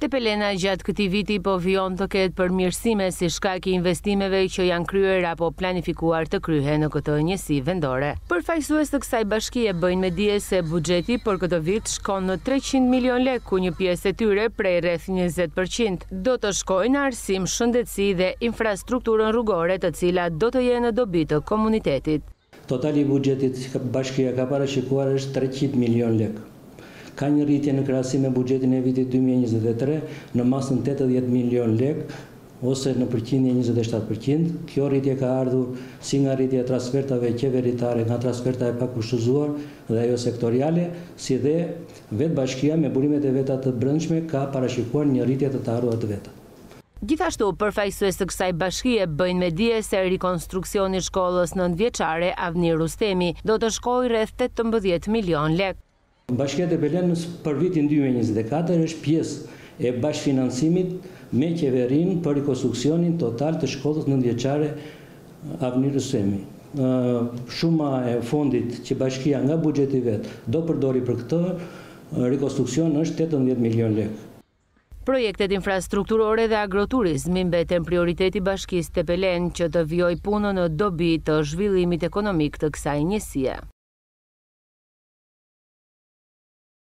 Tepelena gjatë këtij viti po vijon të ketë përmirësime si shkak i investimeve që janë kryer apo planifikuar të kryhen në këtë njësi vendore. Përfaqësues të kësaj bashkie bëjnë me dije se buxheti për këtë vit shkon në treqind milionë lekë ku një pjesë e tyre prej rreth njëzet për qind do të shkojnë në arsim, shëndetësi dhe infrastrukturën rrugore të cilat do të jenë në dobi të komunitetit. Totali i buxhetit Bashkia ka parashikuar është treqind milionë lekë. Ka një rritje në krahasim me buxhetin e vitit dy mijë e njëzet e tre në masën tetëdhjetë milionë lekë ose në përqindje njëzet e shtatë për qind. Kjo rritje ka ardhur si nga rritja e transfertave qeveritare nga transferta e pakushtëzuar dhe ajo sektoriale, si dhe vetë Bashkia me burimet e veta të brendshme ka parashikuar një rritje të të ardhurave të veta. Gjithashtu, përfaqësues të kësaj bashkie bëjnë me dije se rikonstruksioni i shkollës nëntëvjeçare Avni Rustemi do të shkojë rreth tetëmbëdhjetë milionë lekë. Bashkia e Tepelenës për vitin dy mijë e njëzet e katër është pjesë e bashkëfinancimit me qeverinë për rekonstruksionin total të shkollës nëntëvjeçare Avni Rustemi. Shuma e fondit që bashkia nga buxheti vet do përdori për këtë rekonstruksion është tetëmbëdhjetë milionë lekë. Projektet infrastrukturore dhe agroturizmi mbeten prioritet i Bashkisë Tepelenë që të vijojë punën në dobi të zhvillimit ekonomik të kësaj njësie.